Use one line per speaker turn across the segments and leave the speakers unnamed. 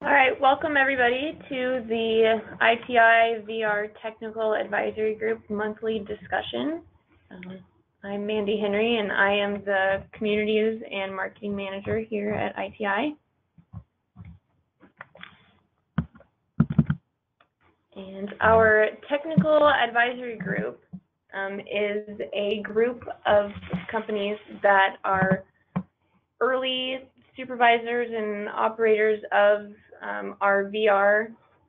All right, welcome everybody to the ITI VR Technical Advisory Group monthly discussion. Um, I'm Mandy Henry and I am the Communities and Marketing Manager here at ITI. And our Technical Advisory Group um, is a group of companies that are early supervisors and operators of um, our VR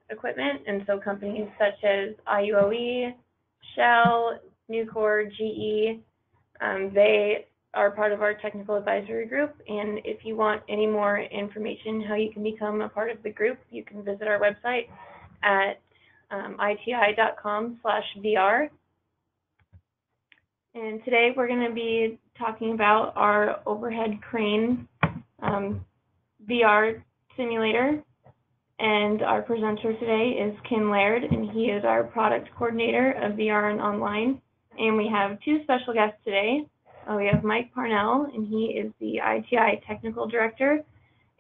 equipment. And so companies such as IUOE, Shell, Nucor, GE, um, they are part of our technical advisory group. And if you want any more information how you can become a part of the group, you can visit our website at um, iti.com slash VR. And today we're going to be talking about our overhead crane um, VR simulator. And our presenter today is Ken Laird, and he is our product coordinator of VR and online. And we have two special guests today. Uh, we have Mike Parnell, and he is the ITI technical director.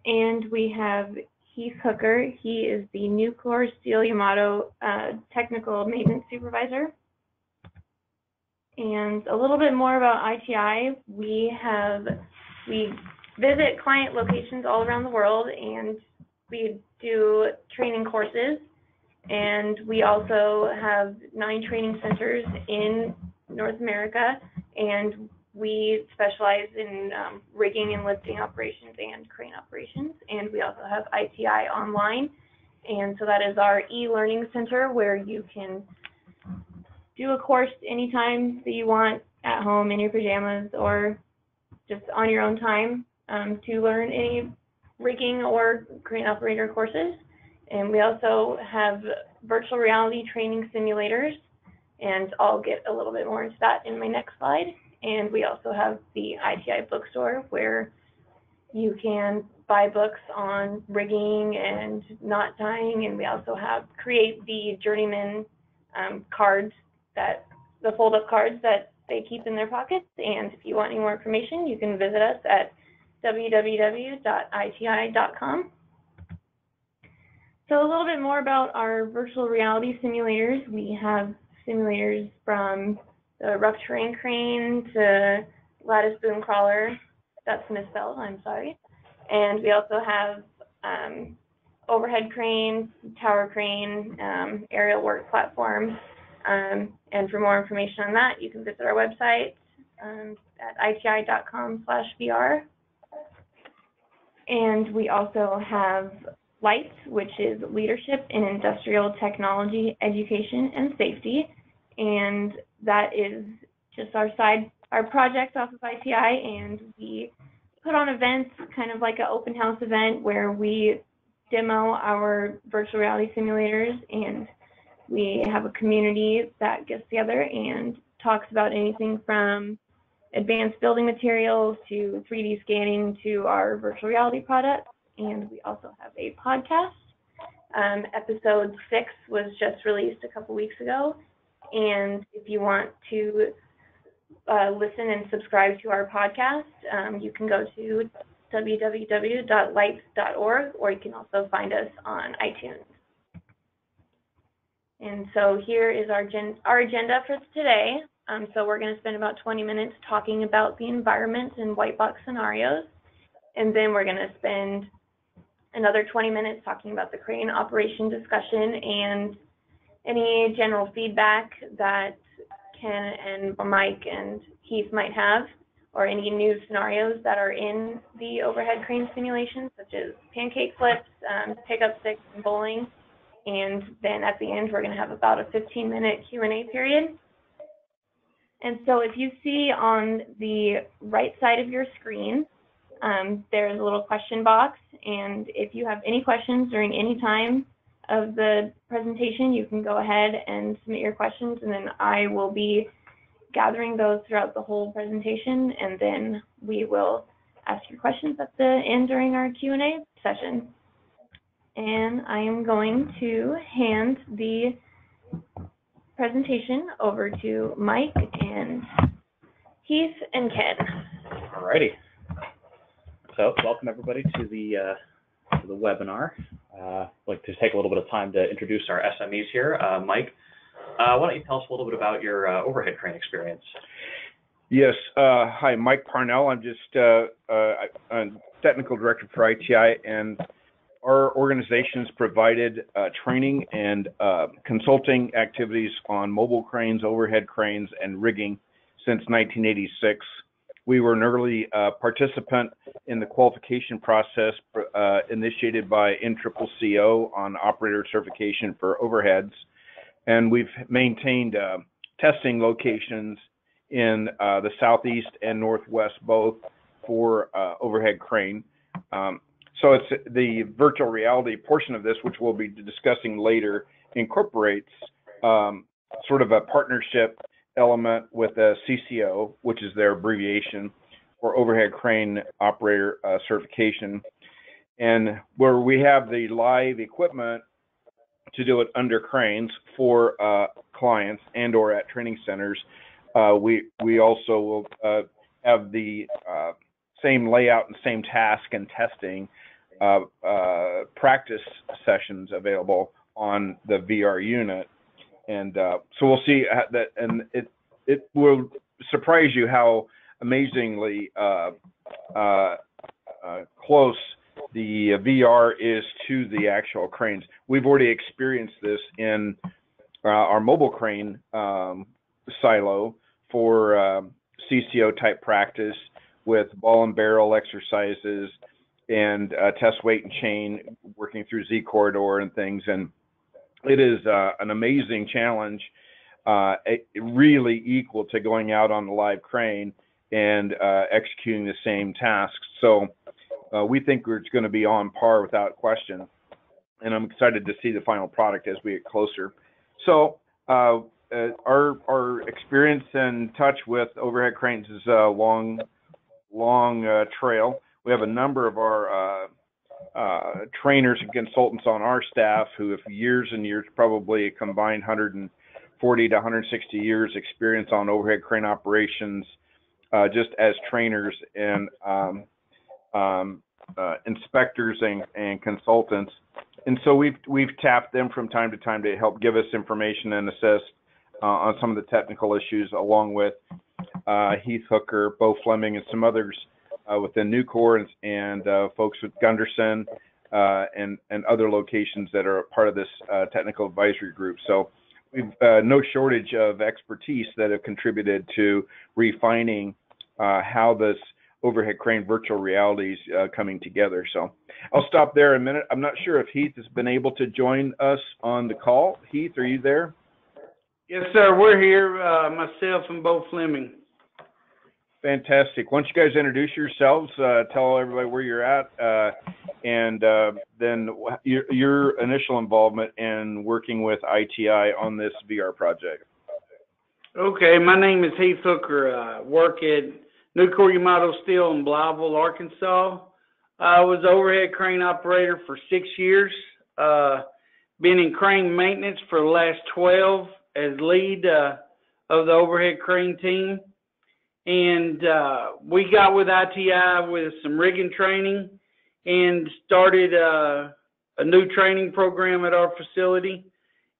And we have Heath Hooker. He is the Nucor Steel Yamato uh, technical maintenance supervisor. And a little bit more about ITI. We have we visit client locations all around the world and we do training courses and we also have nine training centers in North America and we specialize in um, rigging and lifting operations and crane operations and we also have ITI online. And so that is our e-learning center where you can do a course anytime that you want at home in your pajamas or just on your own time um, to learn any rigging or crane operator courses. And we also have virtual reality training simulators, and I'll get a little bit more into that in my next slide. And we also have the ITI bookstore where you can buy books on rigging and knot tying, and we also have create the journeyman um, cards that the fold-up cards that they keep in their pockets. And if you want any more information, you can visit us at www.iti.com. So a little bit more about our virtual reality simulators. We have simulators from the terrain crane to lattice boom crawler. That's misspelled, I'm sorry. And we also have um, overhead crane, tower crane, um, aerial work platform. Um, and for more information on that, you can visit our website um, at iti.com slash VR. And we also have LIGHTS, which is Leadership in Industrial Technology, Education, and Safety. And that is just our side, our project off of ITI. And we put on events, kind of like an open house event where we demo our virtual reality simulators and we have a community that gets together and talks about anything from advanced building materials to 3D scanning to our virtual reality products. And we also have a podcast. Um, episode six was just released a couple weeks ago. And if you want to uh, listen and subscribe to our podcast, um, you can go to www.lights.org or you can also find us on iTunes. And so here is our, our agenda for today. Um, so we're going to spend about 20 minutes talking about the environment and white box scenarios. And then we're going to spend another 20 minutes talking about the crane operation discussion and any general feedback that Ken and Mike and Heath might have, or any new scenarios that are in the overhead crane simulation, such as pancake flips, um, pickup sticks, and bowling. And then at the end, we're going to have about a 15 minute Q&A period. And so if you see on the right side of your screen, um, there's a little question box. And if you have any questions during any time of the presentation, you can go ahead and submit your questions. And then I will be gathering those throughout the whole presentation. And then we will ask your questions at the end during our Q&A session. And I am going to hand the presentation over to Mike and Heath and Ken.
Alrighty. So welcome everybody to the uh, to the webinar. Uh, I'd like to take a little bit of time to introduce our SMEs here. Uh, Mike, uh, why don't you tell us a little bit about your uh, overhead crane experience?
Yes. Uh, hi, Mike Parnell. I'm just uh, uh, I'm technical director for ITI, and our organization's provided uh, training and uh, consulting activities on mobile cranes, overhead cranes, and rigging since 1986. We were an early uh, participant in the qualification process uh, initiated by NCCCO on operator certification for overheads. And we've maintained uh, testing locations in the southeast and northwest both for overhead crane. Um, so it's the virtual reality portion of this, which we'll be discussing later, incorporates um, sort of a partnership element with a CCO, which is their abbreviation for overhead crane operator uh, certification, and where we have the live equipment to do it under cranes for uh, clients and or at training centers. Uh, we we also will uh, have the uh, same layout and same task and testing uh, practice sessions available on the VR unit and uh, so we'll see that, and it it will surprise you how amazingly uh, uh, uh close the VR is to the actual cranes. We've already experienced this in uh, our mobile crane um, silo for um, CCO type practice with ball and barrel exercises and uh, test weight and chain working through Z corridor and things and it is uh, an amazing challenge, uh, really equal to going out on the live crane and uh, executing the same tasks. So uh, we think it's going to be on par without question. And I'm excited to see the final product as we get closer. So uh, our our experience and touch with overhead cranes is a long, long trail. We have a number of our uh, trainers and consultants on our staff who have years and years, probably a combined 140 to 160 years experience on overhead crane operations, uh, just as trainers and um, um, uh, inspectors and, and, consultants. And so we've we've tapped them from time to time to help give us information and assist uh, on some of the technical issues, along with uh, Heath Hooker, Bo Fleming, and some others uh, within Nucor and, and uh, folks with Gunderson uh, and, other locations that are part of this uh, technical advisory group. So we've uh, no shortage of expertise that have contributed to refining uh, how this overhead crane virtual reality is coming together. So I'll stop there a minute. I'm not sure if Heath has been able to join us on the call. Heath, are you there?
Yes, sir. We're here, myself and Bo Fleming.
Fantastic. Once you guys introduce yourselves, uh, tell everybody where you're at, uh, and uh, then your, your, initial involvement in working with ITI on this VR project.
Okay, my name is Heath Hooker. I work at Nucor Yamato Steel in Blytheville, Arkansas. I was overhead crane operator for six years. Uh, been in crane maintenance for the last 12 as lead uh, of the overhead crane team and uh, we got with ITI with some rigging training and started uh, a new training program at our facility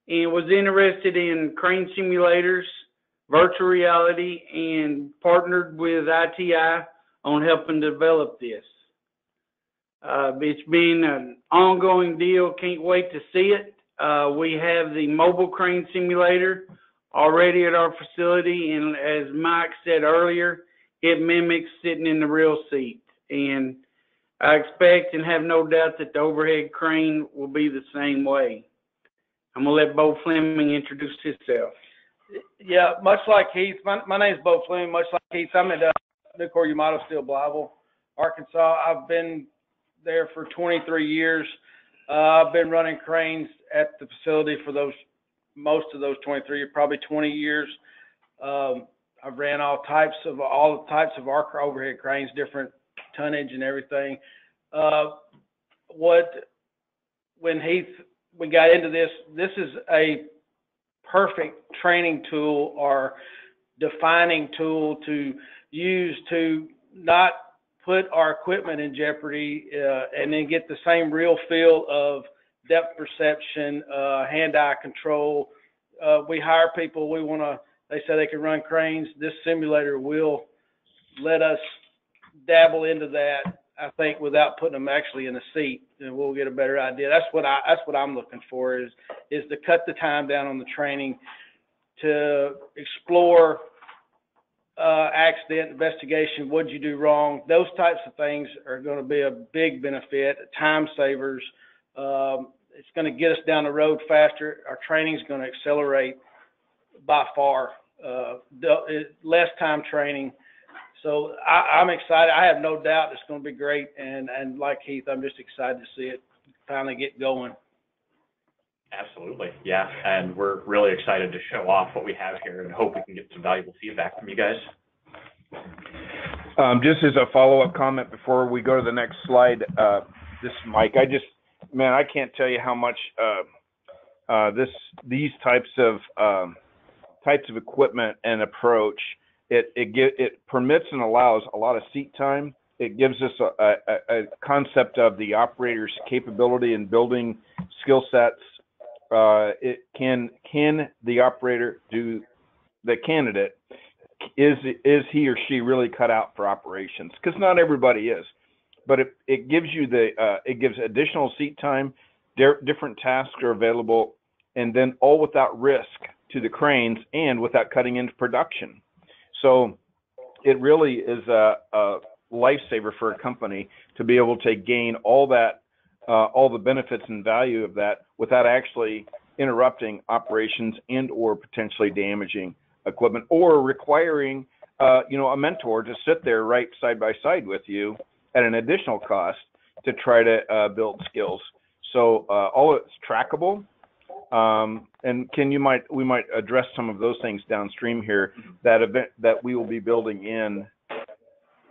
and was interested in crane simulators, virtual reality, and partnered with ITI on helping develop this. Uh, it's been an ongoing deal. Can't wait to see it. Uh, we have the mobile crane simulator already at our facility, and as Mike said earlier, it mimics sitting in the real seat. And I expect and have no doubt that the overhead crane will be the same way. I'm gonna let Bo Fleming introduce himself.
Yeah, much like Heath, my, my name is Bo Fleming. Much like Heath, I'm at uh, Nucor Yamato Steel, Blytheville, Arkansas. I've been there for 23 years. Uh, I've been running cranes at the facility for those most of those 23, probably 20 years. Um, I've ran all types of all types of arc overhead cranes, different tonnage and everything. Uh, what when Heath we got into this, this is a perfect training tool or defining tool to use to not put our equipment in jeopardy uh, and then get the same real feel of depth perception, uh, hand-eye control. Uh, we hire people, we wanna, they say they can run cranes. This simulator will let us dabble into that, I think, without putting them actually in the seat, and we'll get a better idea. That's what I, that's what I'm looking for, is, is to cut the time down on the training, to explore, uh, accident investigation, what'd you do wrong? Those types of things are gonna be a big benefit, time savers. Um, it's gonna get us down the road faster. Our training is gonna accelerate by far. Uh, less time training. So I, I'm excited. I have no doubt it's gonna be great. And, and like Keith, I'm just excited to see it finally get going.
Absolutely, yeah, and we're really excited to show off what we have here and hope we can get some valuable feedback from you guys.
Um, just as a follow-up comment before we go to the next slide, uh, this is Mike. I just, man, I can't tell you how much, uh, uh, this, these types of, um, types of equipment and approach, it, it gi- it permits and allows a lot of seat time. It gives us a, a, a concept of the operator's capability in building skill sets. Uh, it can, can the operator do, the candidate is is he or she really cut out for operations? Because not everybody is, but it it gives you the uh, it gives additional seat time. Di- different tasks are available, and then all without risk to the cranes and without cutting into production. So it really is a, a lifesaver for a company to be able to gain all that uh, all the benefits and value of that without actually interrupting operations and or potentially damaging equipment or requiring uh, you know a mentor to sit there right side by side with you at an additional cost to try to uh, build skills so uh, all it's trackable um, and Ken you might we might address some of those things downstream here that event that we will be building in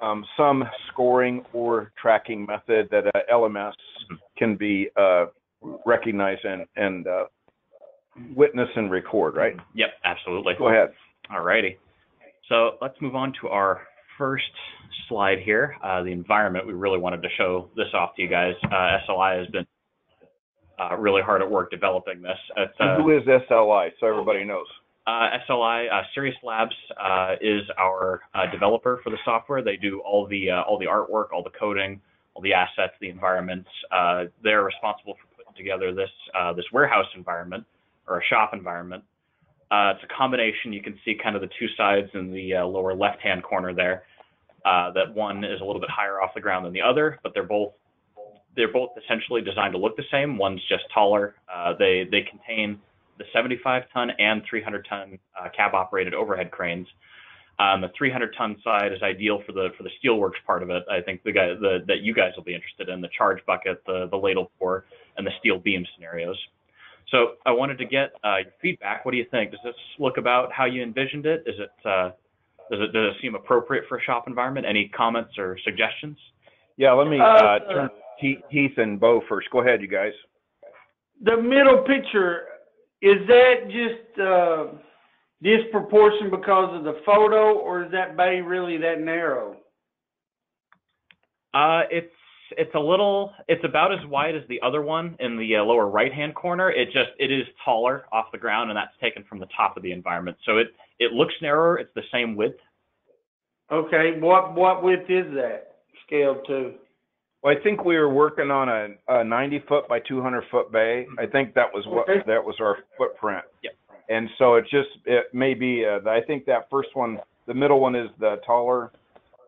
um, some scoring or tracking method that uh, LMS can be uh, recognize and and uh, witness and record right
Yep, absolutely.
go ahead
All righty. So let's move on to our first slide here, uh, the environment. We really wanted to show this off to you guys. Uh, SLI has been uh, really hard at work developing this. It's, uh,
who is SLI, so everybody knows?
uh, SLI, uh, Serious Labs, uh, is our uh, developer for the software. They do all the uh, all the artwork, all the coding, all the assets, the environments. Uh, they're responsible for putting together this uh, this warehouse environment or a shop environment. Uh, it's a combination. You can see kind of the two sides in the uh, lower left-hand corner there. Uh, that one is a little bit higher off the ground than the other, but they're both they're both essentially designed to look the same. One's just taller. Uh, they they contain the 75 ton and 300 ton uh, cab operated overhead cranes. Um, the 300 ton side is ideal for the for the steelworks part of it. I think the guy the, that you guys will be interested in the charge bucket, the the ladle pour, and the steel beam scenarios. So I wanted to get uh, your feedback. What do you think? Does this look about how you envisioned it? Is it uh, does it does it seem appropriate for a shop environment? Any comments or suggestions?
Yeah, let me
Uh,
uh, turn He- Heath and Bo first. Go ahead, you guys.
The middle picture, is that just, uh, disproportion because of the photo, or is that bay really that narrow?
Uh, it's it's a little it's about as wide as the other one in the uh, lower right hand corner. It just it is taller off the ground, and that's taken from the top of the environment. So it it looks narrower. It's the same width.
Okay, what, what width is that scaled to?
Well, I think we were working on a, a 90 foot by 200 foot bay. I think that was what
Okay.
that was our footprint.
Yep.
And so it just it may be. Uh, I think that first one, the middle one is the taller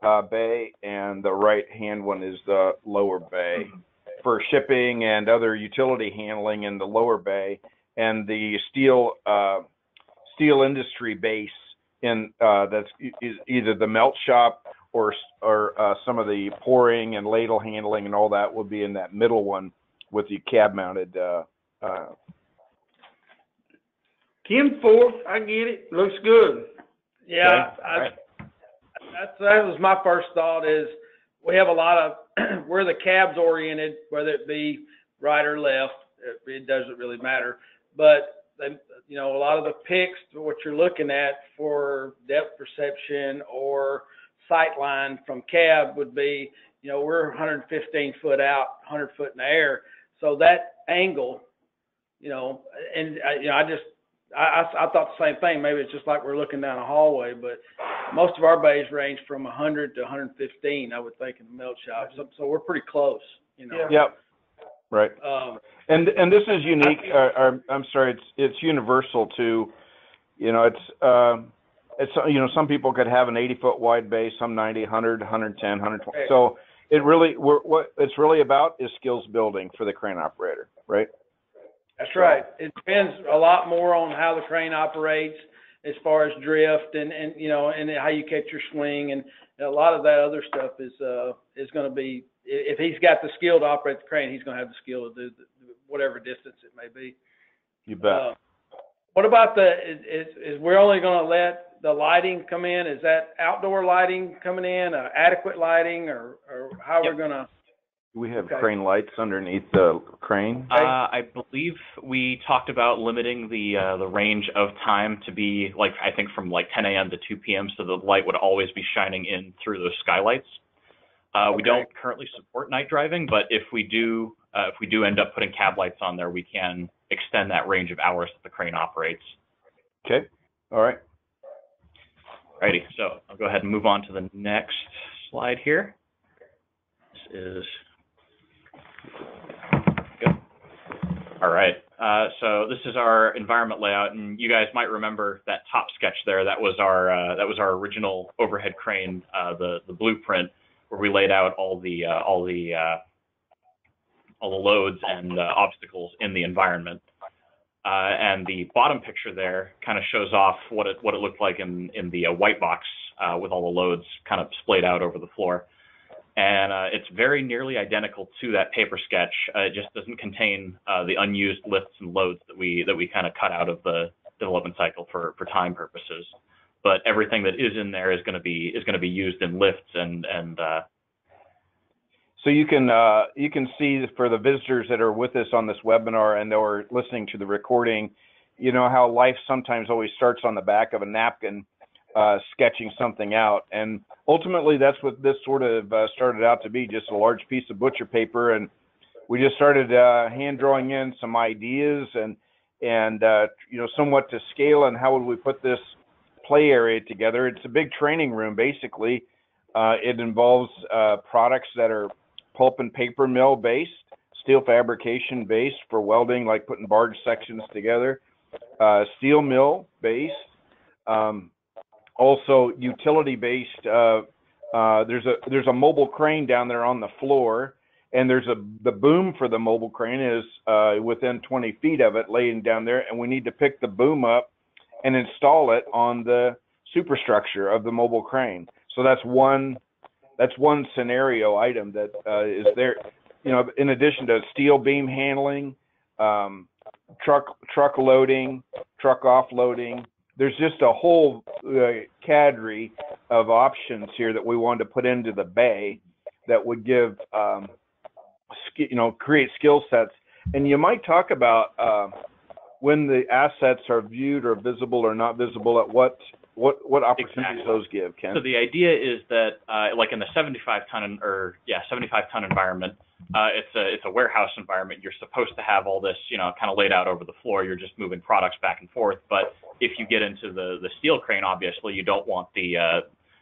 uh, bay, and the right hand one is the lower bay for shipping and other utility handling in the lower bay, and the steel uh, steel industry base in uh, that's e- is either the melt shop or or uh, some of the pouring and ladle handling and all that would be in that middle one with the cab mounted. Uh, uh,
Ten four, I get it, looks good.
Yeah,
Okay,
I,
alright.
That's, that was my first thought is, we have a lot of, where the cab's oriented, whether it be right or left, it, it doesn't really matter. But, you know, a lot of the picks, what you're looking at for depth perception or sight line from cab would be, you know, we're hundred and fifteen foot out, hundred foot in the air. so that angle, you know, and, I you know, I just, I, I, I thought the same thing, maybe it's just like we're looking down a hallway, but most of our bays range from hundred to hundred and fifteen, I would think, in the melt shop, so, so we're pretty close, you know?
Yep, right.
Um,
And, and this is unique, or, or, I'm sorry, it's, it's universal to, you know, it's, um, it's, you know, some people could have an eighty foot wide base, some 90, 100, 110, 120. So it really, we're, what it's really about is skills building for the crane operator, right?
That's right. It depends a lot more on how the crane operates as far as drift and, and, you know, and how you catch your swing and a lot of that other stuff is, uh, is gonna be, if he's got the skill to operate the crane, he's gonna have the skill to do the, whatever distance it may be.
You bet.
Uh, What about the, is, is, is we're only gonna let the lighting come in? Is that outdoor lighting coming in, uh, adequate lighting or, or how we're gonna?
We have
okay.
crane lights underneath the crane.
Uh, I believe we talked about limiting the uh, the range of time to be like I think from like 10 a.m. to 2 p.m. so the light would always be shining in through those skylights. Uh, We
Okay.
don't currently support night driving, but if we do uh, if we do end up putting cab lights on there, we can extend that range of hours that the crane operates.
Okay, all right.
Alrighty, so I'll go ahead and move on to the next slide here. This is good. All right, uh, so this is our environment layout, and you guys might remember that top sketch there. That was our uh, that was our original overhead crane, uh, the the blueprint where we laid out all the uh, all the uh, all the loads and uh, obstacles in the environment. And the bottom picture there kind of shows off what it what it looked like in in the white box with all the loads kind of splayed out over the floor. And uh, it's very nearly identical to that paper sketch. Uh, it just doesn't contain uh, the unused lifts and loads that we that we kind of cut out of the development cycle for for time purposes. But everything that is in there is going to be is going to be used in lifts and and uh,
So you can, uh, you can see for the visitors that are with us on this webinar and or listening to the recording, you know, how life sometimes always starts on the back of a napkin, uh, sketching something out. And ultimately, that's what this sort of uh, started out to be, just a large piece of butcher paper. And we just started uh, hand drawing in some ideas and, and, uh, you know, somewhat to scale and how would we put this play area together. It's a big training room, basically. Uh, it involves products that are pulp and paper mill based, steel fabrication based for welding, like putting barge sections together, steel mill based, um, also utility based. Uh, uh, there's a there's a mobile crane down there on the floor, and there's a the boom for the mobile crane is uh, within 20 feet of it, laying down there, and we need to pick the boom up and install it on the superstructure of the mobile crane. So that's one that's one scenario item that uh, is there. You know, in addition to steel beam handling, um, truck truck loading, truck offloading. There's just a whole uh, cadre of options here that we wanted to put into the bay that would give, um, you know, create skill sets. And you might talk about uh, when the assets are viewed or visible or not visible. At what what what opportunities
Exactly.
those give, Ken?
So the idea is that, uh, like in the 75 ton or yeah, 75 ton environment, uh, it's a it's a warehouse environment. You're supposed to have all this, you know, kind of laid out over the floor. You're just moving products back and forth. But if you get into the the steel crane, obviously you don't want the uh,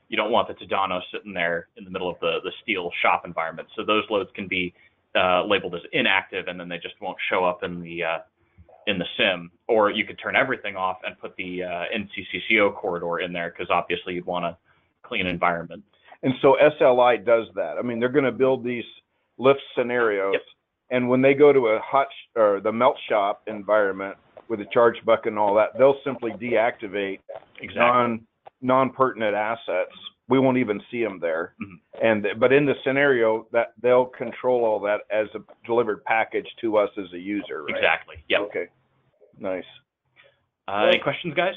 you don't want the Tadano sitting there in the middle of the the steel shop environment. So those loads can be uh, labeled as inactive, and then they just won't show up in the uh, in the sim. Or you could turn everything off and put the uh, NCCCO corridor in there because obviously you'd want a clean environment.
And so SLI does that. I mean, they're going to build these lift scenarios,
Yep.
and when they go to a hot sh- or the melt shop environment with a charge bucket and all that, they'll simply deactivate
Exactly.
non non pertinent assets. We won't even see them there.
Mhm.
And but in the scenario that they'll control all that as a delivered package to us as a user. Right?
Exactly. Yep.
Okay. Nice.
Uh, any questions, guys?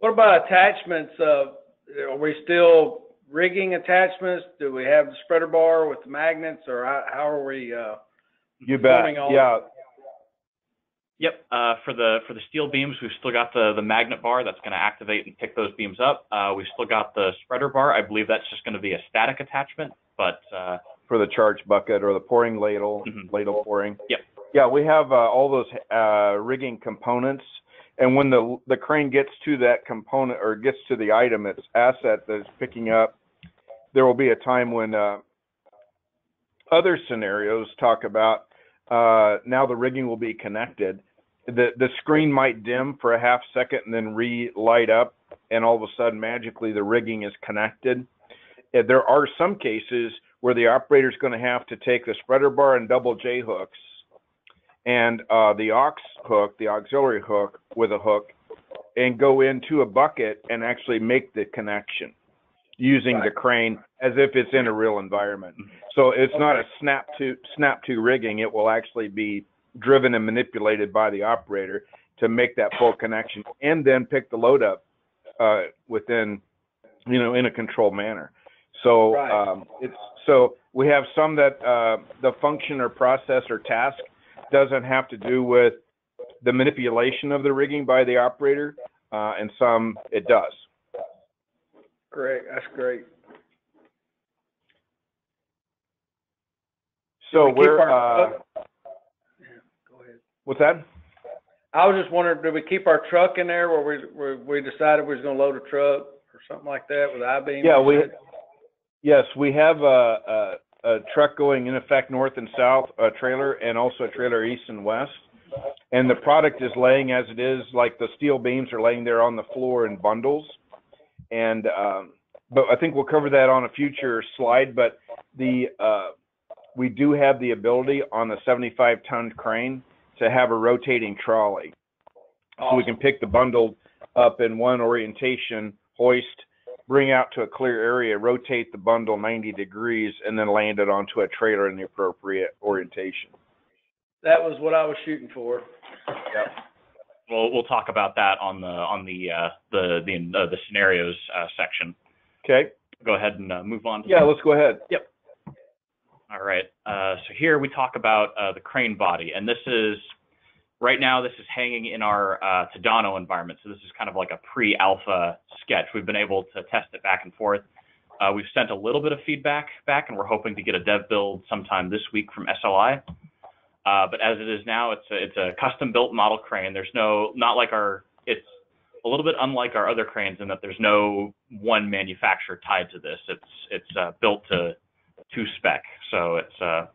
What about attachments? Uh, are we still rigging attachments? Do we have the spreader bar with the magnets or how, how are we, uh,
You bet.
Forming all-
Yeah.
Yep. Uh, for the for the steel beams, we've still got the the magnet bar that's going to activate and pick those beams up. Uh, we've still got the spreader bar. I believe that's just going to be a static attachment, but uh,
for the charge bucket or the pouring ladle,
Mhm.
ladle pouring.
Yep.
Yeah, we have uh, all those uh, rigging components, and when the the crane gets to that component or gets to the item, its asset that is picking up, there will be a time when uh, other scenarios talk about uh, now the rigging will be connected. The the screen might dim for a half second and then re-light up, and all of a sudden magically the rigging is connected. Uh, There are some cases where the operator is going to have to take the spreader bar and double J hooks and uh, the aux hook, the auxiliary hook with a hook, and go into a bucket and actually make the connection using the crane as if it's in a real environment. So it's not a snap to snap to rigging. It will actually be driven and manipulated by the operator to make that full connection and then pick the load up uh, within, you know, in a controlled manner. So
Right.
um, it's so we have some that uh, the function or process or task doesn't have to do with the manipulation of the rigging by the operator, uh, and some it does.
Great, that's great.
So
we
we're.
our-
uh,
Go ahead.
what's that?
I was just wondering, did we keep our truck in there where we, where we decided we was gonna load a truck or something like that with I-beam?
Yeah, we- Yes, we have a, a, a truck going in effect north and south, a trailer, and also a trailer east and west. And the product is laying as it is, like the steel beams are laying there on the floor in bundles. And, um, but I think we'll cover that on a future slide, but the, uh, we do have the ability on the seventy-five ton crane to have a rotating trolley. So we can pick the bundle up in one orientation, hoist, bring out to a clear area, rotate the bundle 90 degrees, and then land it onto a trailer in the appropriate orientation.
That was what I was shooting for.
We'll we'll talk about that on the on the uh, the the uh, the scenarios uh, section.
Okay?
Go ahead and uh, move on. To
Yeah, let's go ahead. Yep.
All right. Uh, so here we talk about uh, the crane body, and this is right now this is hanging in our uh, Tadano environment. So this is kind of like a pre-alpha sketch. We've been able to test it back and forth. Uh, we've sent a little bit of feedback back, and we're hoping to get a dev build sometime this week from SLI. Uh, but as it is now, it's a, it's a custom-built model crane. There's no not like our it's a little bit unlike our other cranes in that there's no one manufacturer tied to this. It's it's uh, built to to spec. So it's uh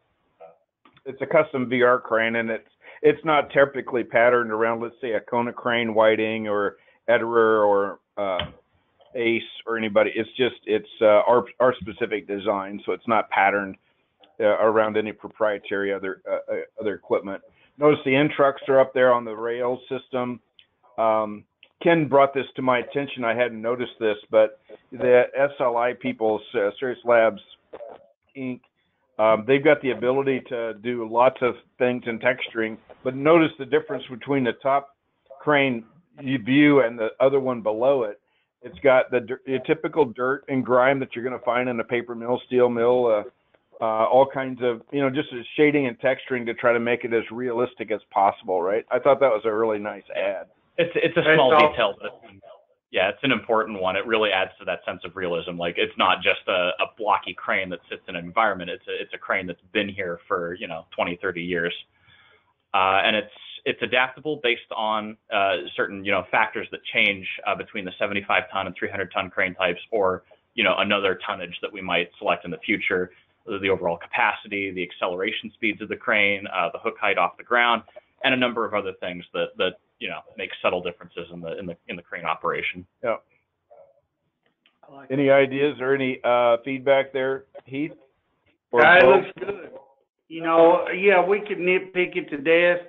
It's a custom VR crane, and it's it's not typically patterned around, let's say, a Konecrane, Whiting, or Ederer, or uh, Ace, or anybody. It's just it's uh, our our specific design, so it's not patterned around any proprietary other uh, uh, other equipment. Notice the end trucks are up there on the rail system. Um, Ken brought this to my attention. I hadn't noticed this, but the SLI people, uh, Serious Labs Inc. Um, they've got the ability to do lots of things in texturing, but notice the difference between the top crane view and the other one below it. It's got the, the typical dirt and grime that you're going to find in a paper mill, steel mill, uh, uh, all kinds of, you know, just shading and texturing to try to make it as realistic as possible, right? I thought that was a really nice ad.
It's it's a small
all-
detail, but yeah, it's an important one. It really adds to that sense of realism. Like it's not just a, a blocky crane that sits in an environment. It's a it's a crane that's been here for you know 20, 30 years, uh, and it's it's adaptable based on uh, certain you know factors that change uh, between the 75 ton and 300 ton crane types, or you know another tonnage that we might select in the future. The the overall capacity, the acceleration speeds of the crane, uh, the hook height off the ground, and a number of other things that that you know make subtle differences in the in the in the crane operation.
I like it.
Any ideas or any uh, feedback there, Heath? Or
Uh, it
Bo?
looks good. You know, yeah, we could nitpick it to death,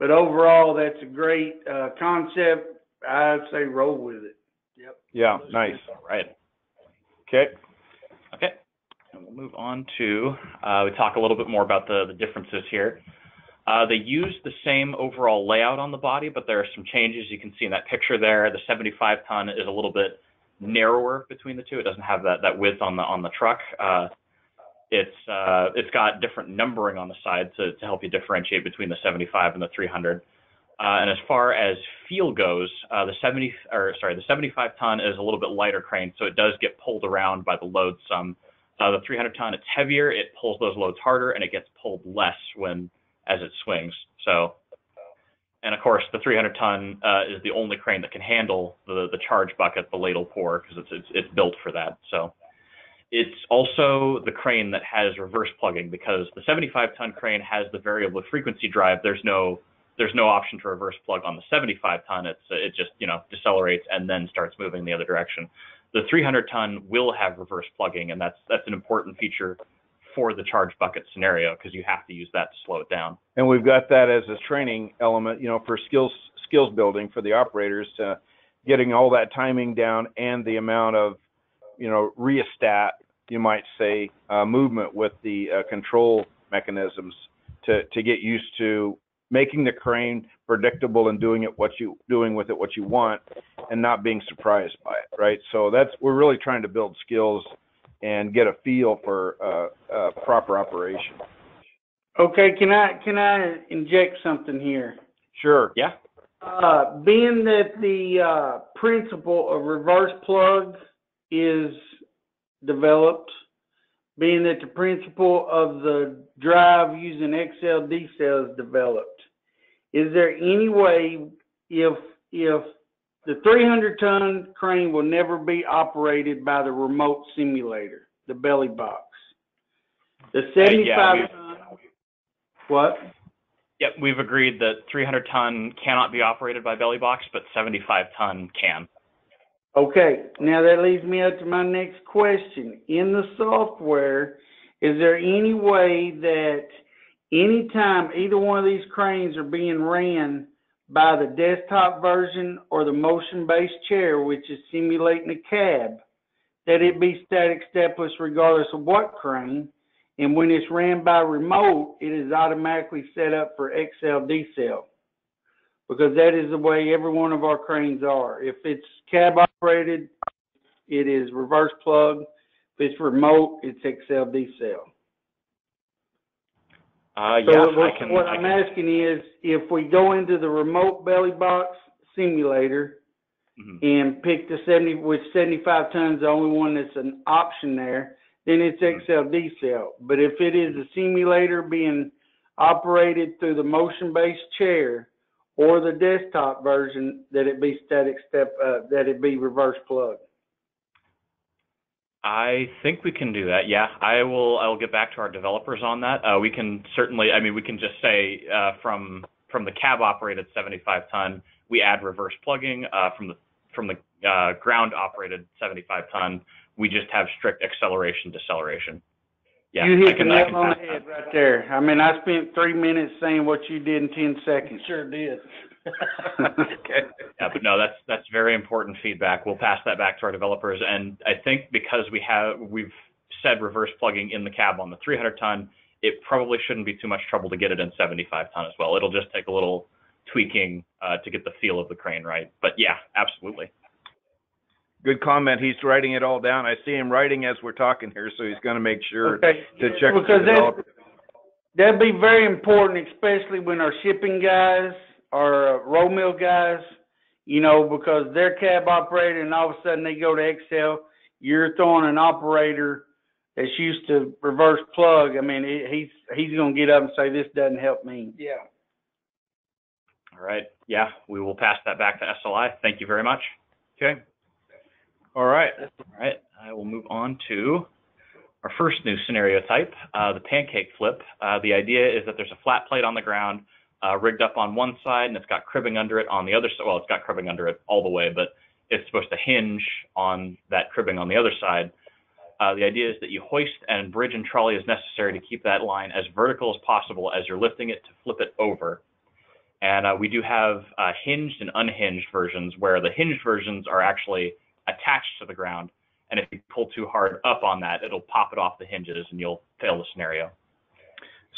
but overall, that's a great, uh, concept. I'd say roll with it. Yep.
Yeah, nice.
All right.
Okay.
Okay. And we'll move on to uh, we talk a little bit more about the the differences here. Uh, they use the same overall layout on the body, but there are some changes you can see in that picture there. The 75 ton is a little bit narrower between the two. It doesn't have that, that width on the on the truck. Uh, it's uh, it's got different numbering on the side to, to help you differentiate between the 75 and the 300. Uh, and as far as feel goes, uh, the 70 or sorry, the 75 ton is a little bit lighter crane, so it does get pulled around by the load some Uh, the 300 ton, it's heavier, it pulls those loads harder, and it gets pulled less when as it swings. So, and of course, the 300 ton uh, is the only crane that can handle the the charge bucket, the ladle pour, because it's, it's it's built for that. So, it's also the crane that has reverse plugging because the 75 ton crane has the variable frequency drive. There's no there's no option to reverse plug on the 75 ton. It's it just you know decelerates and then starts moving the other direction. The 300 ton will have reverse plugging, and that's that's an important feature for the charge bucket scenario because you have to use that to slow it down.
And we've got that as a training element, you know, for skills skills building for the operators, uh, getting all that timing down and the amount of, you know, rheostat, you might say, uh, movement with the uh, control mechanisms to to get used to making the crane predictable and doing it what you doing with it what you want and not being surprised by it, right? So that's we're really trying to build skills and get a feel for uh, uh, proper operation.
Okay, can I, can I inject something here?
Sure.
Yeah.
Uh, being that the, uh, principle of reverse plug is developed, being that the principle of the drive using accel-decel is developed, is there any way if, if the three hundred ton crane will never be operated by the remote simulator, the belly box? The seventy-five
we've-
ton, what?
Yep, we've agreed that 300 ton cannot be operated by belly box, but 75 ton can.
Okay, now that leads me up to my next question. In the software, is there any way that anytime either one of these cranes are being ran by the desktop version or the motion-based chair, which is simulating a cab, that it be static stepless regardless of what crane? And when it's ran by remote, it is automatically set up for XLD cell because that is the way every one of our cranes are. If it's cab operated, it is reverse plug. If it's remote, it's accel-decel.
Uh,
So
yeah,
what,
I can.
what
I
I'm
can
asking is, if we go into the remote belly box simulator
mhm.
and pick the 70, which 75 tons, the only one that's an option there, then it's XLD cell. But if it is a simulator being operated through the motion-based chair or the desktop version, that it be static step, uh, that it be reverse plug.
I think we can do that. Yeah, I will. I will get back to our developers on that. Uh, we can certainly. I mean, we can just say uh, from from the cab operated 75 ton, we add reverse plugging. Uh, from the from the uh, ground operated 75 ton, we just have strict acceleration deceleration. Yeah,
You
I
hit the
can. I
nail
can
on the head right there. I mean, I spent three minutes saying what you did in 10 seconds.
Sure did.
okay.
Yeah, but no, that's that's very important feedback. We'll pass that back to our developers, and I think because we have we've said reverse plugging in the cab on the 300 ton, it probably shouldn't be too much trouble to get it in 75 ton as well. It'll just take a little tweaking uh, to get the feel of the crane right. But yeah, absolutely.
Good comment. He's writing it all down. I see him writing as we're talking here, so he's going to make sure
Okay.
to check with the
Because that,
developer.
that'd be very important, especially when our shipping guys, our uh, roll mill guys, you know, because they're cab operator, and all of a sudden they go to Excel, you're throwing an operator that's used to reverse plug. I mean, he- he's, he's gonna get up and say, this doesn't help me.
Yeah.
All right. Yeah, we will pass that back to SLI. Thank you very much.
Okay. All right.
All right, I will move on to our first new scenario type, uh, the pancake flip. Uh, the idea is that there's a flat plate on the ground, uh, rigged up on one side, and it's got cribbing under it on the other side. Well, it's got cribbing under it all the way, but it's supposed to hinge on that cribbing on the other side. Uh, the idea is that you hoist and bridge and trolley as necessary to keep that line as vertical as possible as you're lifting it to flip it over. And uh, we do have uh, hinged and unhinged versions where the hinged versions are actually attached to the ground. And if you pull too hard up on that, it'll pop it off the hinges and you'll fail the scenario.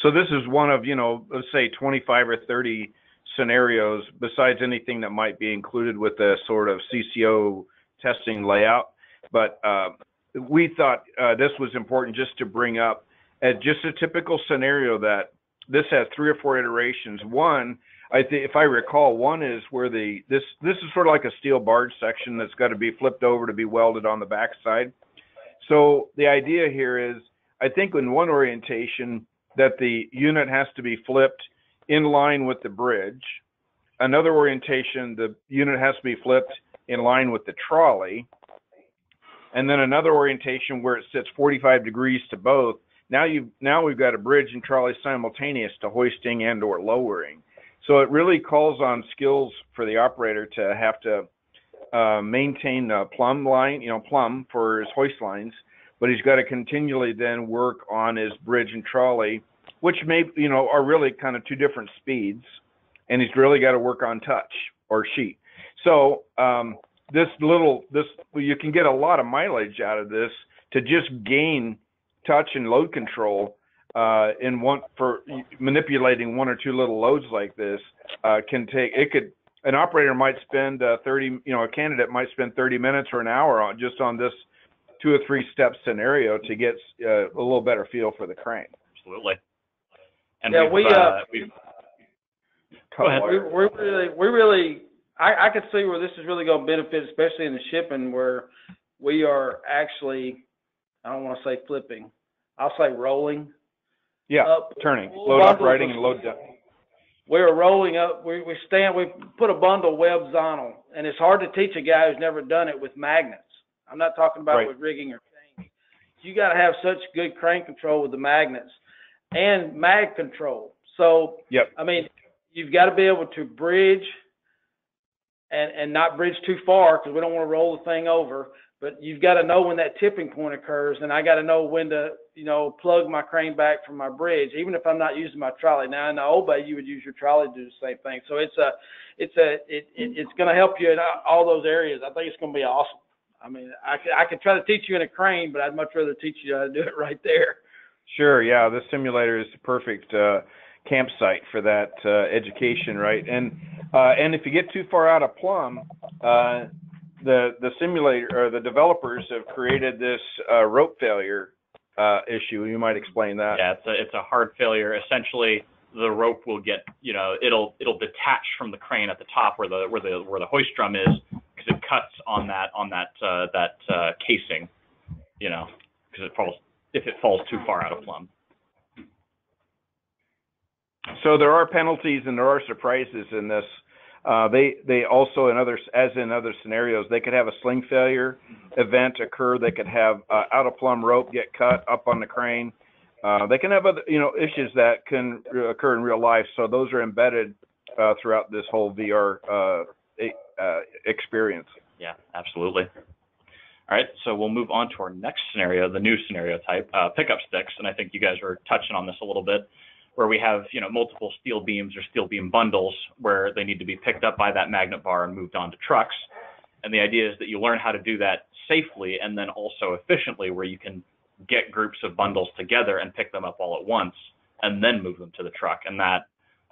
So this is one of, you know, let's say 25 or 30 scenarios besides anything that might be included with the sort of CCO testing layout. But uh, we thought uh, this was important just to bring up as just a typical scenario that this has three or four iterations. One, I think if I recall, one is where the this this is sort of like a steel barge section that's got to be flipped over to be welded on the backside. So the idea here is, I think in one orientation, that the unit has to be flipped in line with the bridge. Another orientation, the unit has to be flipped in line with the trolley. And then another orientation where it sits 45 degrees to both. Now you now we've got a bridge and trolley simultaneous to hoisting and or lowering. So it really calls on skills for the operator to have to uh, maintain a plumb line, you know, plumb for his hoist lines, but he's got to continually then work on his bridge and trolley, which may, you know, are really kind of two different speeds, and he's really got to work on touch or sheet. So um, this little, this you can get a lot of mileage out of this to just gain touch and load control uh, in one for manipulating one or two little loads like this uh, can take it could an operator might spend uh, 30 you know a candidate might spend 30 minutes or an hour on just on this two or three step scenario to get uh, a little better feel for the crane
Absolutely. And
Yeah,
we've,
we,
uh,
uh,
we've, Go ahead.
We, we really, we really, I, I could see where this is really gonna benefit, especially in the shipping where we are actually, I don't wanna say flipping, I'll say rolling
yeah
up.
turning load up,
of-
and load down
We're rolling up, we, we stand, we put a bundle webs on them, and it's hard to teach a guy who's never done it with magnets. I'm not talking about
Right.
with rigging or chaining. You gotta have such good crane control with the magnets and mag control. So,
yep
I mean, you've got to be able to bridge and, and not bridge too far because we don't want to roll the thing over. But you've got to know when that tipping point occurs, and I got to know when to, you know, plug my crane back from my bridge, even if I'm not using my trolley. Now in the old bay, you would use your trolley to do the same thing. So it's a, it's a, it, it it's going to help you in all those areas. I think it's going to be awesome. I mean, I could, I could try to teach you in a crane, but I'd much rather teach you how to do it right there.
Sure, yeah, this simulator is the perfect uh, campsite for that uh, education, right? And uh, and if you get too far out of plumb, uh, the the simulator or the developers have created this uh, rope failure uh, issue. You might explain that.
yeah, it's a, it's a hard failure. Essentially, the rope will get, you know, it'll, it'll detach from the crane at the top where the, where the, where the hoist drum is because it cuts on that, on that, uh, that, uh, casing, you know, because it falls, if it falls too far out of plumb.
So there are penalties and there are surprises in this. Uh, they they also in other as in other scenarios they could have a sling failure event occur. They could have uh, out of plumb rope get cut up on the crane. Uh, they can have other you know issues that can occur in real life. So those are embedded uh, throughout this whole VR uh, experience.
Yeah, absolutely. All right, so we'll move on to our next scenario, the new scenario type, pickup sticks, and I think you guys were touching on this a little bit, where we have you know multiple steel beams or steel beam bundles where they need to be picked up by that magnet bar and moved onto trucks. And the idea is that you learn how to do that safely and then also efficiently, where you can get groups of bundles together and pick them up all at once and then move them to the truck, and that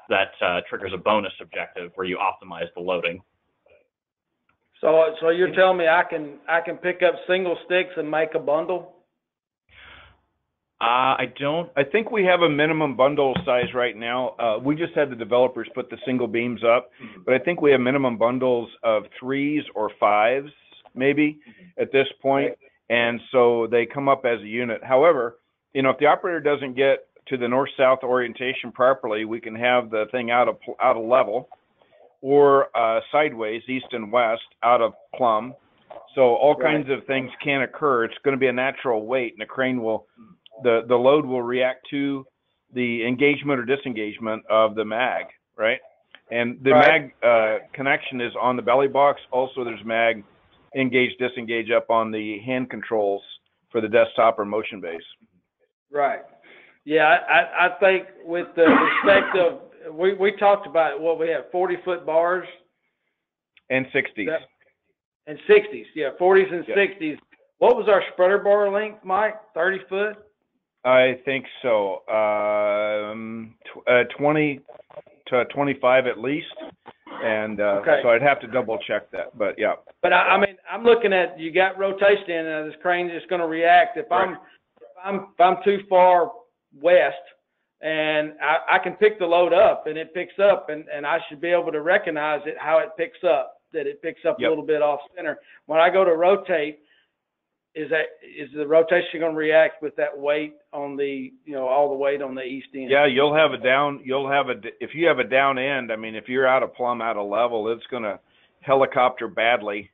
that uh, triggers a bonus objective where you optimize the loading.
So, so you're telling me I can, I can pick up single sticks and make a bundle?
Uh, I don't
I think we have a minimum bundle size right now. Uh, we just had the developers put the single beams up, but I think we have minimum bundles of threes or fives, maybe, at this point. And so they come up as a unit. However, you know, if the operator doesn't get to the north-south orientation properly, we can have the thing out of, out of level or, uh, sideways, east and west, out of plumb. So all
Right.
kinds of things can occur. It's going to be a natural weight and the crane will the the load will react to the engagement or disengagement of the mag, right? And the
Right.
mag uh, connection is on the belly box. Also, there's mag engage disengage up on the hand controls for the desktop or motion base.
Right. Yeah, I, I, think with the respect of, we, we talked about what we have, forty foot bars
And 60s.
That- and sixties, yeah, forties and
Yeah.
sixties. What was our spreader bar length, Mike? Thirty foot?
I think so. Um, tw- uh, 20 to 25 at least. And uh,
Okay.
so I'd have to double check that, but yeah.
But I, I mean, I'm looking at, you got rotation in, and this crane is gonna react. If I'm, if I'm, if I'm too far west, and I, I can pick the load up, and it picks up, and, and I should be able to recognize it, how it picks up, that it picks up a little bit off center. When I go to rotate, is that, is the rotation gonna react with that weight on the, you know, all the weight on the east end?
Yeah, you'll have a down, you'll have a, d- if you have a down end, I mean, if you're out of plumb, out of level, it's gonna helicopter badly.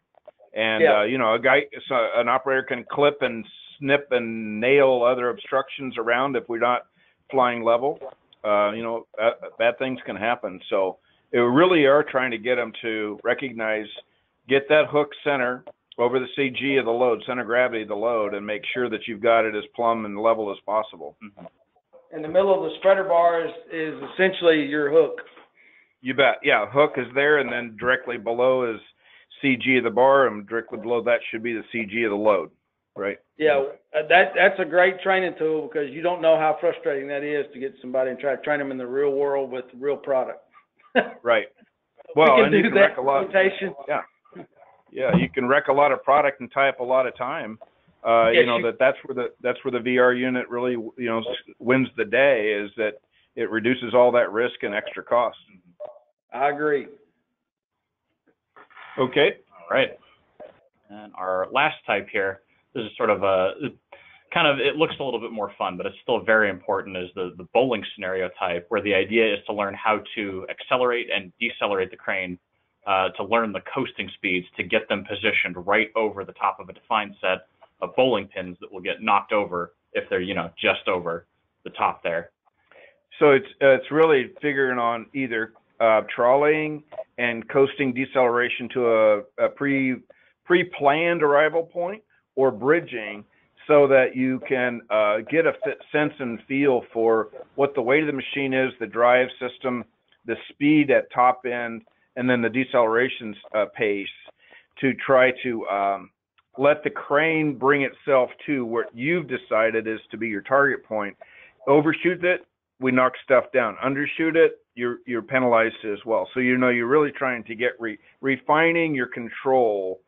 And,
Yeah.
uh, you know, a guy, so an operator can clip and snip and nail other obstructions around if we're not flying level. Uh, you know, uh, bad things can happen. So we really are trying to get them to recognize, get that hook center over the CG of the load, center of gravity of the load, and make sure that you've got it as plumb and level as possible.
Mhm.
In the middle of the spreader bar is, is essentially your hook.
You bet. Yeah, hook is there, and then directly below is CG of the bar, and directly below that should be the CG of the load, right?
Yeah, uh, that, that's a great training tool because you don't know how frustrating that is to get somebody and try to train them in the real world with the real product.
Right.
We
Well,
can
and you
do
can
that
wreck a lot. Yeah. Yeah, you can wreck a lot of product and tie up a lot of time. Uh,
Yes,
you know
you-
that that's where the that's where the VR unit really you know wins the day is that it reduces all that risk and extra cost.
I agree.
Okay.
All right. And our last type here, this is sort of a kind of it looks a little bit more fun, but it's still very important. Is the the bowling scenario type where the idea is to learn how to accelerate and decelerate the crane uh, to learn the coasting speeds to get them positioned right over the top of a defined set of bowling pins that will get knocked over if they're you know just over the top there.
So it's uh, it's really figuring on either uh, trolleying and coasting deceleration to a, a pre pre-planned arrival point or bridging so that you can uh, get a fit, sense and feel for what the weight of the machine is, the drive system, the speed at top end, and then the deceleration uh, pace to try to um, let the crane bring itself to what you've decided is to be your target point. Overshoot it, we knock stuff down. Undershoot it, you're you're penalized as well. So you know you're really trying to get re, refining your control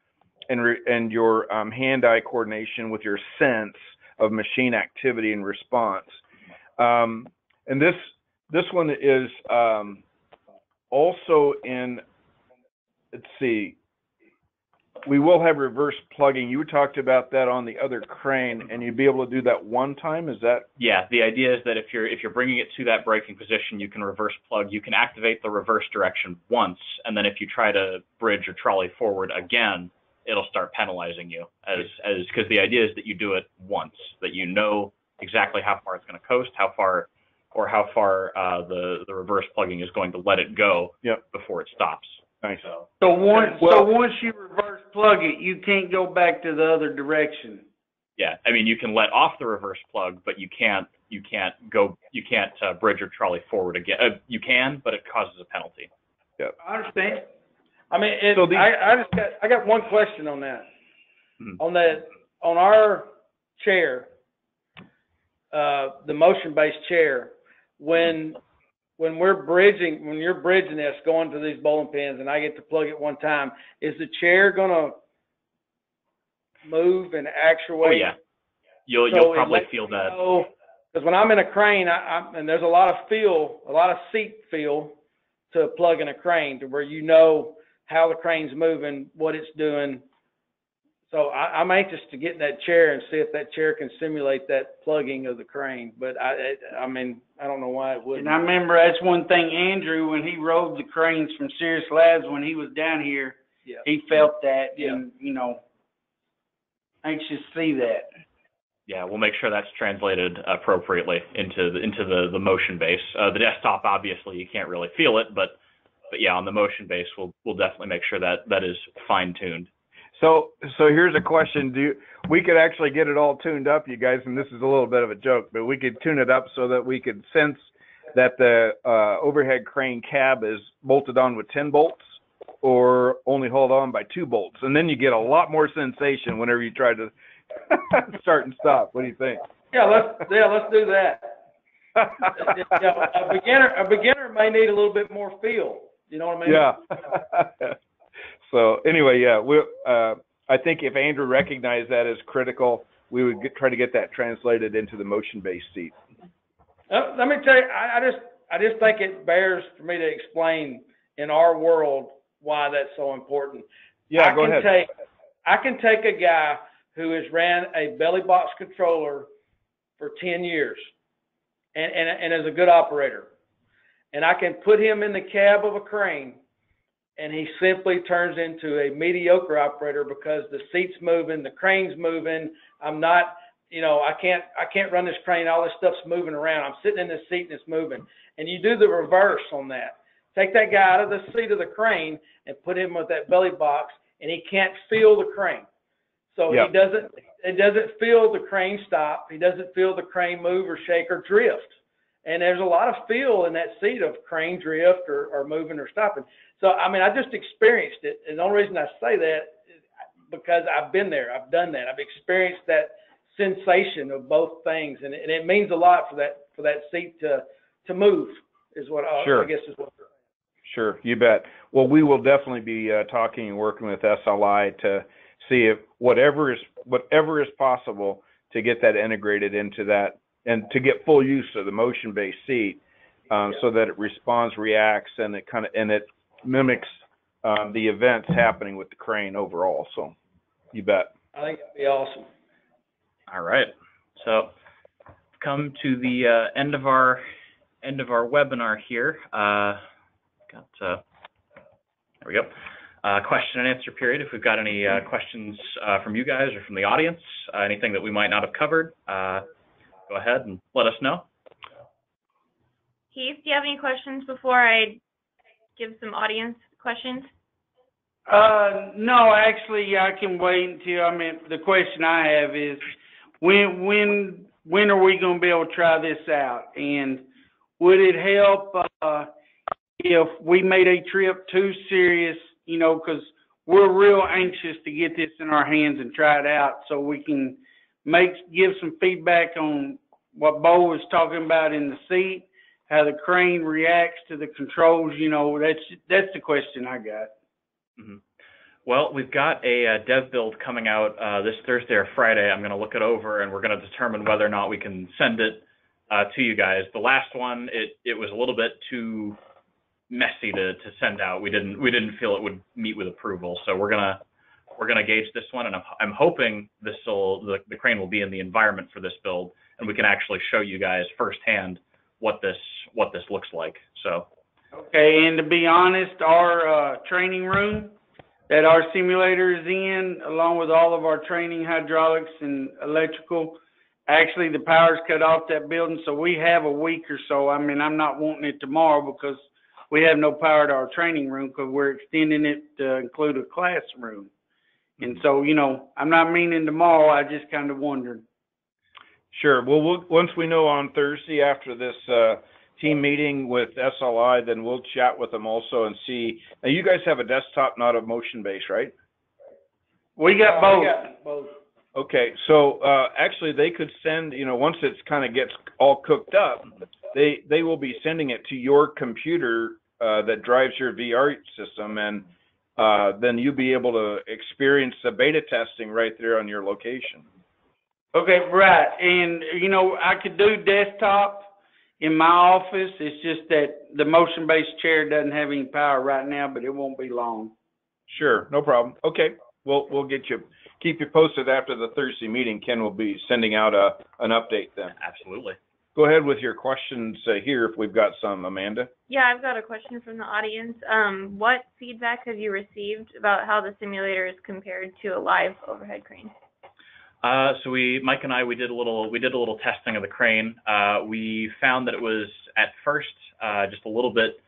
and re, and your um, hand-eye coordination with your sense of machine activity and response. Um, and this this one is um, also in. Let's see. We will have reverse plugging. You talked about that on the other crane, and you'd be able to do that one time. Is that
Yeah, the idea is that if you're if you're bringing it to that braking position, you can reverse plug. You can activate the reverse direction once, and then if you try to bridge or trolley forward again, it'll start penalizing you as as because the idea is that you do it once, that you know exactly how far it's going to coast, how far or how far uh, the the reverse plugging is going to let it go
Yep.
before it stops.
nice?
So
So once, so once you reverse plug it, you can't go back to the other direction.
yeah, I mean you can let off the reverse plug, but you can't you can't go you can't uh, bridge or trolley forward again. Uh, you can, but it causes a penalty.
I understand.
I mean, it,
So these-
I, I just got, I got one question on that.
Mhm.
On that, on our chair, uh, the motion-based chair, when, when we're bridging, when you're bridging this, going to these bowling pins and I get to plug it one time, is the chair gonna move and actuate?
Oh yeah, you'll
So
you'll probably feel that.
know- Cause when I'm in a crane, I, I, and there's a lot of feel, a lot of seat feel to plug in a crane to where you know how the crane's moving, what it's doing. So I, I'm anxious to get in that chair and see if that chair can simulate that plugging of the crane, but I, it- I mean, I don't know why it wouldn't.
And I remember that's one thing Andrew, when he rode the cranes from Serious Labs when he was down here,
Yeah.
he felt that
Yeah.
and, you know, anxious to see that.
Yeah, we'll make sure that's translated appropriately into the into the the motion base. Uh, the desktop, obviously, you can't really feel it, but but yeah, on the motion base, we'll we'll definitely make sure that that is fine tuned.
So, so here's a question: Do you, we could actually get it all tuned up, you guys? And this is a little bit of a joke, but we could tune it up so that we could sense that the uh, overhead crane cab is bolted on with ten bolts, or only held on by two bolts, and then you get a lot more sensation whenever you try to start and stop. What do you think?
Yeah, let's, yeah, let's do that. Yeah, a beginner, a beginner may need a little bit more feel, you know what I mean?
Yeah. so anyway, yeah, we uh, I think if Andrew recognized that as critical, we would get, try to get that translated into the motion-based seat.
Uh, let me tell you, I, I just, I just think it bears for me to explain in our world why that's so important.
Yeah,
I
go
can
ahead.
Take, I can take a guy who has ran a belly box controller for ten years and, and, and is a good operator. And I can put him in the cab of a crane and he simply turns into a mediocre operator because the seat's moving, the crane's moving. I'm not, you know, I can't, I can't run this crane. All this stuff's moving around. I'm sitting in this seat and it's moving. And you do the reverse on that. Take that guy out of the seat of the crane and put him with that belly box and he can't feel the crane. So
Yep.
he doesn't, it doesn't feel the crane stop. He doesn't feel the crane move or shake or drift. And there's a lot of feel in that seat of crane drift or, or moving or stopping. So, I mean, I just experienced it. And the only reason I say that is because I've been there. I've done that. I've experienced that sensation of both things. And, it- and it means a lot for that, for that seat to, to move is what I,
Sure.
I guess is what.
Sure, you bet. Well, we will definitely be uh, talking and working with SLI to see if whatever is whatever is possible to get that integrated into that and to get full use of the motion-based seat, um, so that it responds, reacts, and it kind of and it mimics um, the events happening with the crane overall. So, you bet.
I think it'd be awesome.
All right. So, come to the uh, end of our end of our webinar here. Uh, got uh, there we go. Uh, question and answer period. If we've got any uh, questions uh, from you guys or from the audience, uh, anything that we might not have covered, uh, go ahead and let us know.
Heath, do you have any questions before I give some audience questions?
Uh, no, actually, I can wait until, I mean, the question I have is, when, when, when are we gonna be able to try this out? And would it help, uh, if we made a trip to Serious, you know, cause we're real anxious to get this in our hands and try it out so we can make, give some feedback on what Bo was talking about in the seat, how the crane reacts to the controls, you know, that's, that's the question I got.
Well, we've got a dev build coming out uh, this Thursday or Friday. I'm going to look it over, and we're going to determine whether or not we can send it uh, to you guys. The last one, it it was a little bit too messy to to send out. We didn't we didn't feel it would meet with approval, so we're gonna we're gonna gauge this one, and I'm I'm hoping this will the the crane will be in the environment for this build, and we can actually show you guys firsthand what this what this looks like. So.
Okay, and to be honest, our, uh, training room that our simulator is in, along with all of our training hydraulics and electrical, actually the power's cut off that building, so we have a week or so. I mean, I'm not wanting it tomorrow because we have no power to our training room because we're extending it to include a classroom. And so, you know, I'm not meaning tomorrow, I just kind of wondered.
Sure. Well, we'll once we know on Thursday after this uh, team meeting with SLI, then we'll chat with them also and see. Now, you guys have a desktop, not a motion base, right?
We got
Uh,
both.
we got both.
Okay, so uh, actually, they could send. You know, once it's kind of gets all cooked up, they they will be sending it to your computer uh, that drives your VR system, and uh, then you'll be able to experience the beta testing right there on your location.
Okay, right, and, you know, I could do desktop in my office, it's just that the motion-based chair doesn't have any power right now, but it won't be long.
Sure, no problem. Okay, we'll we'll get you keep you posted after the Thursday meeting. Ken will be sending out a an update then.
Absolutely.
Go ahead with your questions uh, here if we've got some, Amanda.
Yeah, I've got a question from the audience. Um, what feedback have you received about how the simulator is compared to a live overhead crane?
Uh, so we, Mike and I, we did a little, we did a little testing of the crane. Uh, we found that it was at first uh, just a little bit,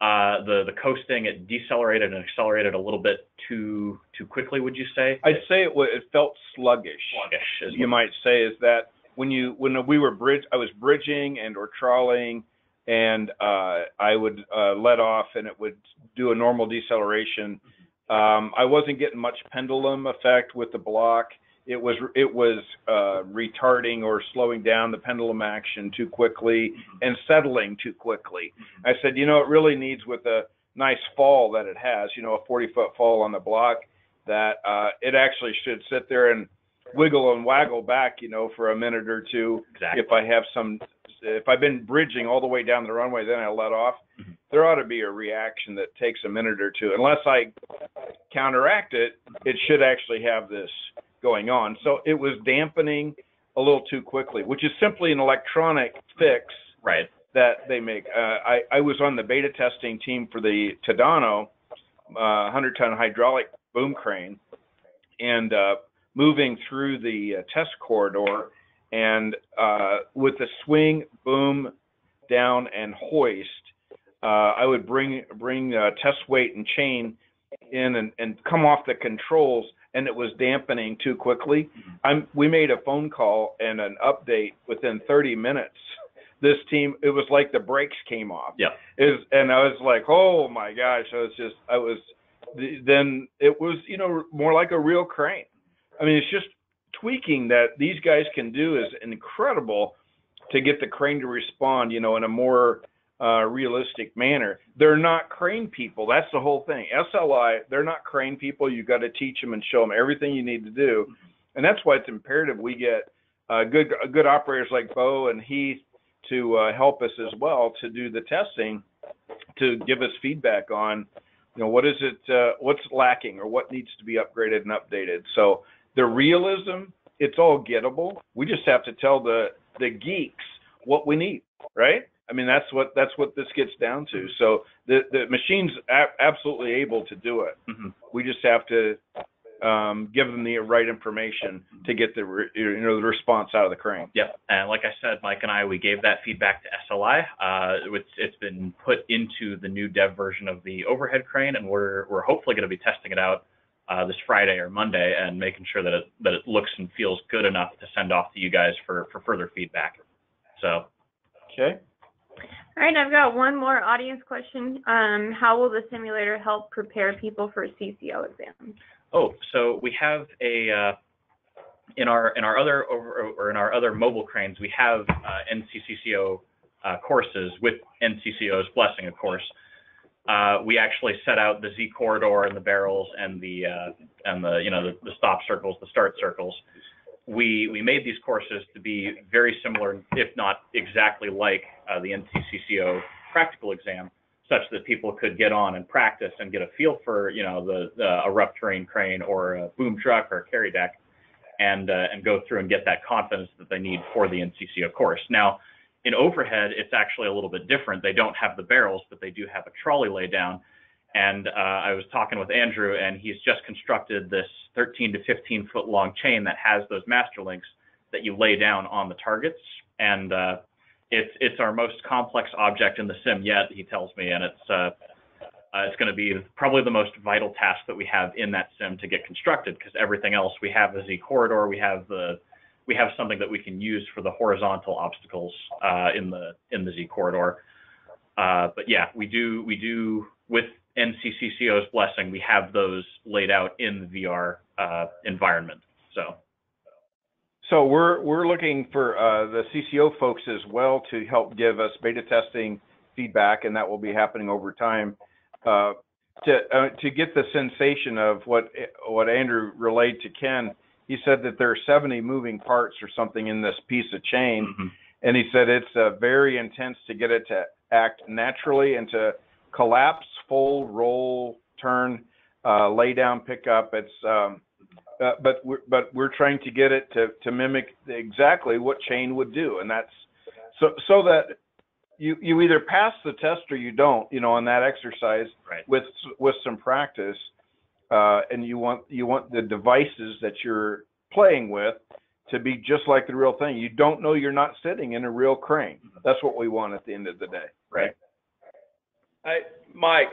uh, the the coasting it decelerated and accelerated a little bit too too quickly. Would you say?
I'd say it, wa- it felt sluggish.
sluggish.
You might say is that when you when we were bridge I was bridging and or trawling and uh I would uh let off and it would do a normal deceleration. Um I wasn't getting much pendulum effect with the block. It was it was uh retarding or slowing down the pendulum action too quickly and settling too quickly. I said, you know, it really needs with a nice fall that it has, you know, a 40 foot fall on the block that uh it actually should sit there and wiggle and waggle back, you know, for a minute or two.
exactly.
If I have some, if I've been bridging all the way down the runway, then I let off.
Mhm.
There ought to be a reaction that takes a minute or two. Unless I counteract it, it should actually have this going on. So it was dampening a little too quickly, which is simply an electronic fix
Right.
that they make. Uh, I, I was on the beta testing team for the Tadano uh, 100 ton hydraulic boom crane and uh, moving through the uh, test corridor and uh, with the swing, boom, down, and hoist, uh, I would bring bring uh, test weight and chain in and, and come off the controls, and it was dampening too quickly. I'm, we made a phone call and an update within 30 minutes. This team, it was like the brakes came off.
Yeah.
Is and I was like, oh my gosh, I was just, I was, then it was, you know, more like a real crane. I mean, it's just tweaking that these guys can do is incredible to get the crane to respond, you know, in a more uh, realistic manner. They're not crane people. That's the whole thing. SLI, they're not crane people. You've got to teach them and show them everything you need to do, and that's why it's imperative we get uh, good good operators like Bo and Heath to uh, help us as well to do the testing, to give us feedback on, you know, what is it, uh, what's lacking or what needs to be upgraded and updated. So the realism, it's all gettable. We just have to tell the the geeks what we need, right? I mean, that's what that's what this gets down to. So the the machine's a- absolutely able to do it.
Mhm.
We just have to um, give them the right information to get the re- you know the response out of the crane.
Yep. And like I said, Mike and I, we gave that feedback to SLI. Uh, it's, it's been put into the new dev version of the overhead crane, and we're, we're hopefully going to be testing it out uh, this Friday or Monday and making sure that it, that it looks and feels good enough to send off to you guys for, for further feedback. So,
Okay.
All right, I've got one more audience question. Um, how will the simulator help prepare people for CCO exams?
oh, so we have a, uh, in our, in our other, over, or in our other mobile cranes, we have uh, NCCCO uh, courses with NCCO's blessing, of course. Uh, we actually set out the Z corridor and the barrels and the uh, and the you know the, the stop circles, the start circles. We we made these courses to be very similar, if not exactly like uh, the NCCCO practical exam, such that people could get on and practice and get a feel for you know the, the a rough terrain crane or a boom truck or a carry deck, and uh, and go through and get that confidence that they need for the NCCO course. Now in overhead, it's actually a little bit different. They don't have the barrels, but they do have a trolley laid down. And uh, I was talking with Andrew, and he's just constructed this 13 to 15 foot long chain that has those master links that you lay down on the targets. And uh, it's it's our most complex object in the sim yet, he tells me, and it's uh, uh, it's going to be probably the most vital task that we have in that sim to get constructed because everything else we have the corridor, we have the we have something that we can use for the horizontal obstacles uh, in the in the Z corridor. Uh, but yeah, we do we do with NCCCO's blessing, we have those laid out in the VR uh, environment. So
So we're we're looking for uh, the CCO folks as well to help give us beta testing feedback, and that will be happening over time. Uh, to uh, to get the sensation of what what Andrew relayed to Ken, he said that there are 70 moving parts or something in this piece of chain,
mhm.
and he said it's uh, very intense to get it to act naturally and to collapse, fold, roll, turn, uh, lay down, pick up. It's um, uh, but we're but we're trying to get it to to mimic exactly what chain would do, and that's so so that you you either pass the test or you don't, you know, on that exercise
right.
with with some practice, uh, and you want you want the devices that you're playing with to be just like the real thing. You don't know you're not sitting in a real crane. That's what we want at the end of the day.
Right.
Hey, Mike,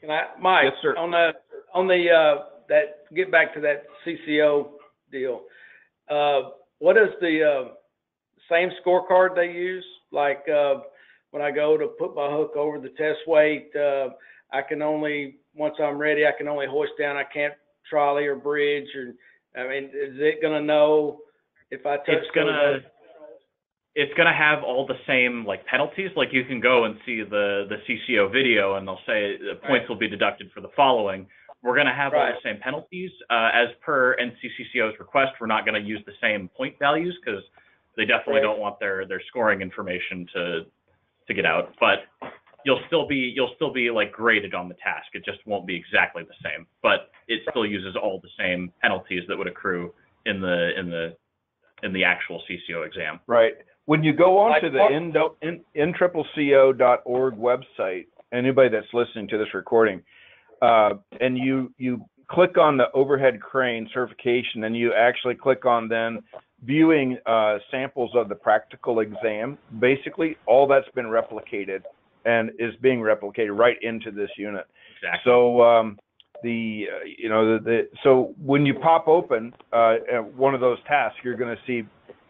can I, Mike?
Yes, sir.
On the, on the, uh, that, get back to that CCO deal. Uh, what is the, uh, same scorecard they use? Like, uh, when I go to put my hook over the test weight, uh, I can only, once I'm ready, I can only hoist down. I can't trolley or bridge or, I mean, is it gonna know if I touch?
It's gonna it's gonna have all the same like penalties. Like you can go and see the the CCO video, and they'll say the points
Right.
will be deducted for the following. We're gonna have all
Right.
the same penalties. Uh, as per NCCCO's request, we're not gonna use the same point values because they definitely
Right.
don't want their their scoring information to to get out. But you'll still be you'll still be like graded on the task. It just won't be exactly the same, but it still uses all the same penalties that would accrue in the in the in the actual CCO exam.
Right. When you go on to the
what-
Indo- in, nccco.org website, anybody that's listening to this recording, uh, and you, you click on the overhead crane certification and you actually click on then viewing, uh, samples of the practical exam, basically all that's been replicated and is being replicated right into this unit.
Exactly.
So, um, the, uh, you know, the, the, so when you pop open, uh, uh, one of those tasks, you're gonna see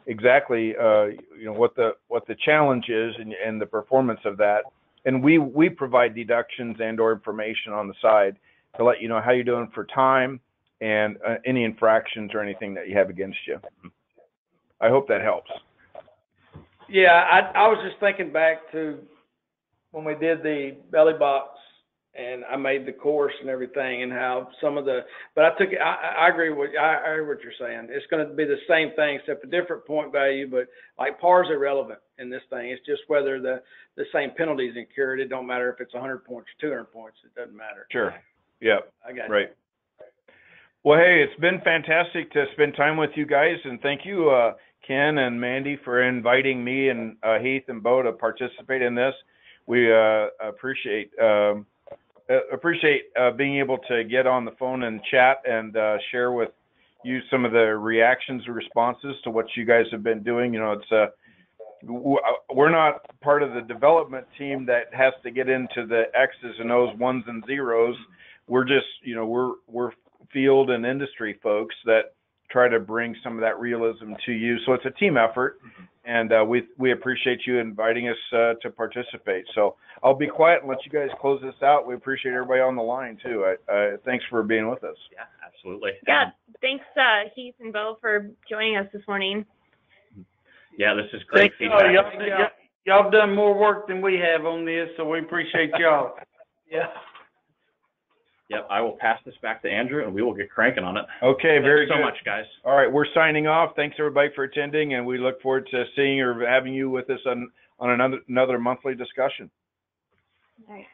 exactly, uh, you know, what the, what the challenge is and, and the performance of that. And we, we provide deductions and or information on the side to let you know how you're doing for time and, uh, any infractions or anything that you have against you. I hope that helps.
Yeah, I, I was just thinking back to when we did the belly box and I made the course and everything and how some of the, but I took, it- I, I agree with, I, I hear what you're saying. It's gonna be the same thing except a different point value, but like par's irrelevant in this thing. It's just whether the, the same penalties incurred. It don't matter if it's hundred points or two hundred points. It doesn't matter.
Sure. Yeah.
I got you.
Right. Well, hey, it's been fantastic to spend time with you guys, and thank you, uh, Ken and Mandy, for inviting me and uh, Heath and Bo to participate in this. We uh, appreciate um, uh, appreciate uh, being able to get on the phone and chat and uh, share with you some of the reactions and responses to what you guys have been doing. You know, it's uh, uh, we're not part of the development team that has to get into the X's and O's, ones and zeros we're just you know we're we're field and industry folks that try to bring some of that realism to you so it's a team effort and uh, we we appreciate you inviting us uh, to participate so i'll be quiet and let you guys close this out we appreciate everybody on the line too I, uh, thanks for being with us
Yeah, absolutely.
Yeah, thanks, uh, Heath and Bo for joining us this morning.
Yeah, this is great
Thank
feedback.
y'all. Y'all, y'all- y'all done more work than we have on this, so we appreciate y'all.
Yeah.
Yep, I will pass this back to Andrew and we will get cranking on it.
okay very
Thanks so
good
much, guys.
all right we're signing off thanks everybody for attending and we look forward to seeing or having you with us on on another another monthly discussion
All right.